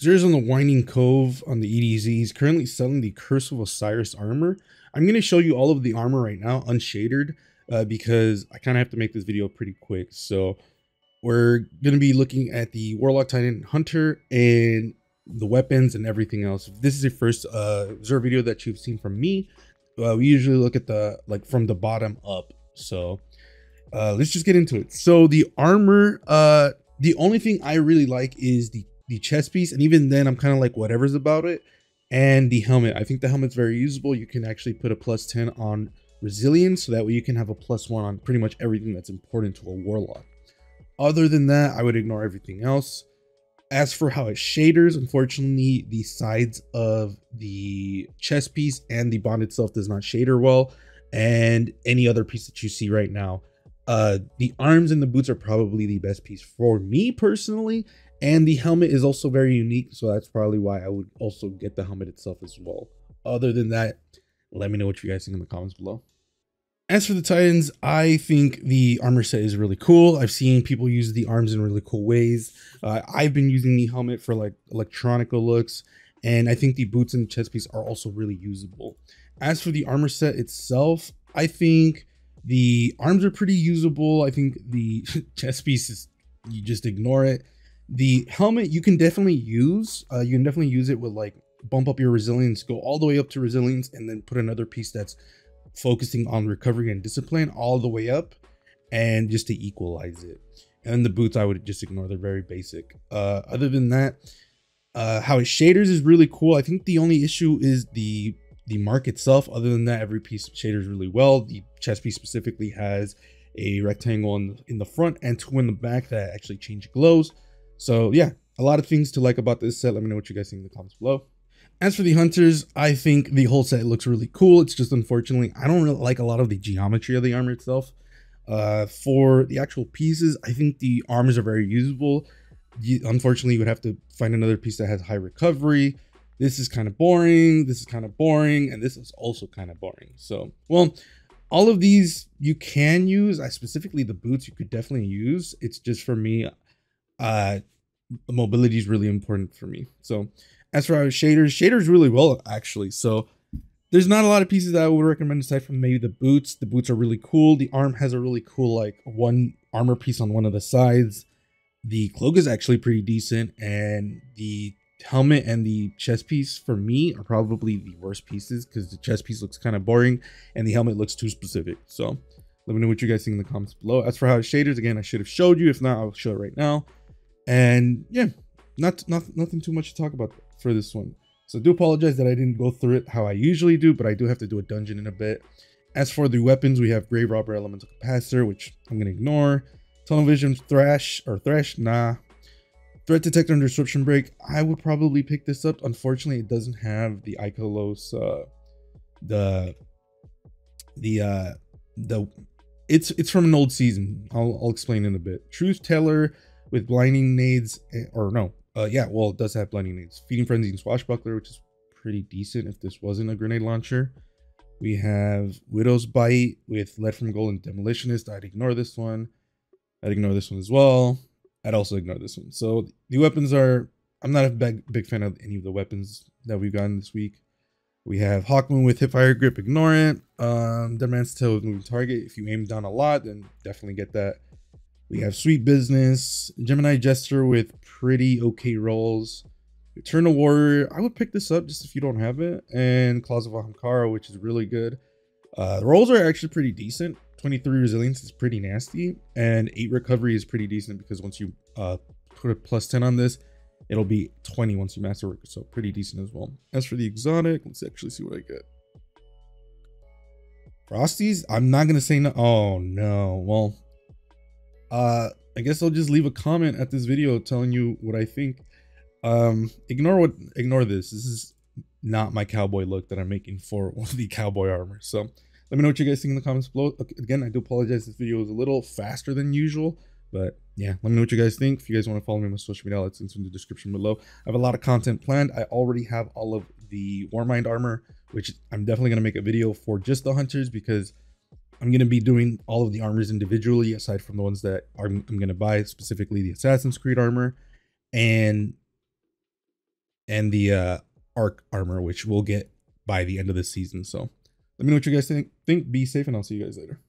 Xur's on the Winding Cove on the EDZ. He's currently selling the Curse of Osiris armor. I'm going to show you all of the armor right now, unshaded, uh, because I kind of have to make this video pretty quick. So we're going to be looking at the Warlock Titan Hunter and the weapons and everything else. This is your first uh, Xur video that you've seen from me, uh, we usually look at the, like from the bottom up. So uh, let's just get into it. So the armor, uh, the only thing I really like is the the chest piece, and even then, I'm kind of like whatever's about it. And the helmet, I think the helmet's very usable. You can actually put a plus 10 on resilience, so that way you can have a plus one on pretty much everything that's important to a warlock. Other than that, I would ignore everything else. As for how it shaders, unfortunately, the sides of the chest piece and the bond itself does not shader well, and any other piece that you see right now uh, the arms and the boots are probably the best piece for me personally. And the helmet is also very unique. So that's probably why I would also get the helmet itself as well. Other than that, let me know what you guys think in the comments below. As for the Titans, I think the armor set is really cool. I've seen people use the arms in really cool ways. Uh, I've been using the helmet for like electronica looks, and I think the boots and the chest piece are also really usable. As for the armor set itself, I think the arms are pretty usable. I think the chest piece is, you just ignore it. The helmet you can definitely use. Uh, you can definitely use it with like bump up your resilience, go all the way up to resilience, and then put another piece that's focusing on recovery and discipline all the way up, and just to equalize it. And the boots I would just ignore. They're very basic. Uh, other than that, uh, how it shaders is really cool. I think the only issue is the the mark itself. Other than that, every piece shaders really well. The chest piece specifically has a rectangle in, in the front and two in the back that actually change glows. So yeah, a lot of things to like about this set. Let me know what you guys think in the comments below. As for the hunters, I think the whole set looks really cool. It's just unfortunately, I don't really like a lot of the geometry of the armor itself. Uh, for the actual pieces, I think the armors are very usable. You, unfortunately, you would have to find another piece that has high recovery this is kind of boring, this is kind of boring, and this is also kind of boring. So, well, all of these you can use. I specifically the boots you could definitely use. It's just for me, uh, mobility is really important for me. So, as for our shaders, shaders really well actually. So, there's not a lot of pieces that I would recommend aside from maybe the boots. The boots are really cool. The arm has a really cool like one armor piece on one of the sides. The cloak is actually pretty decent, and the helmet and the chest piece for me are probably the worst pieces because the chest piece looks kind of boring and the helmet looks too specific. So let me know what you guys think in the comments below. As for how shaders, again, I should have showed you. If not, I'll show it right now. And yeah, not, not nothing too much to talk about for this one. So I do apologize that I didn't go through it how I usually do, but I do have to do a dungeon in a bit. As for the weapons, we have Grave Robber Elemental Capacitor, which I'm going to ignore. Tunnel Vision Thrash, or Thrash, nah. Threat detector and disruption break. I would probably pick this up. Unfortunately, it doesn't have the Ikelos, uh, the the uh the it's it's from an old season. I'll I'll explain in a bit. Truth teller with blinding nades, eh, or no, uh, yeah, well, it does have blinding nades. Feeding frenzy and swashbuckler, which is pretty decent if this wasn't a grenade launcher. We have Widow's Bite with Lead from Gold and Demolitionist. I'd ignore this one. I'd ignore this one as well. I'd also ignore this one. So the weapons are, I'm not a big, big fan of any of the weapons that we've gotten this week. We have Hawkmoon with Hipfire Grip, ignore it. Um, Dead Man's Tale with Moving Target. If you aim down a lot, then definitely get that. We have Sweet Business, Gemini Jester with pretty okay rolls. Eternal Warrior, I would pick this up just if you don't have it. And Claws of Ahamkara, which is really good. Uh, the rolls are actually pretty decent. 23 resilience is pretty nasty and 8 recovery is pretty decent because once you uh, put a plus 10 on this it'll be 20 once you master work so pretty decent as well as for the exotic let's actually see what i get Frostees i'm not gonna say no oh no well uh i guess i'll just leave a comment at this video telling you what i think um ignore what ignore this this is not my cowboy look that i'm making for the cowboy armor so let me know what you guys think in the comments below. Again, I do apologize. This video is a little faster than usual, but yeah, let me know what you guys think. If you guys want to follow me on my social media it's in the description below. I have a lot of content planned. I already have all of the Warmind armor, which I'm definitely going to make a video for just the hunters because I'm going to be doing all of the armors individually, aside from the ones that I'm, I'm going to buy, specifically the Assassin's Creed armor. And and the uh, arc armor, which we'll get by the end of the season. So let me know what you guys think. Think. Be safe, and I'll see you guys later.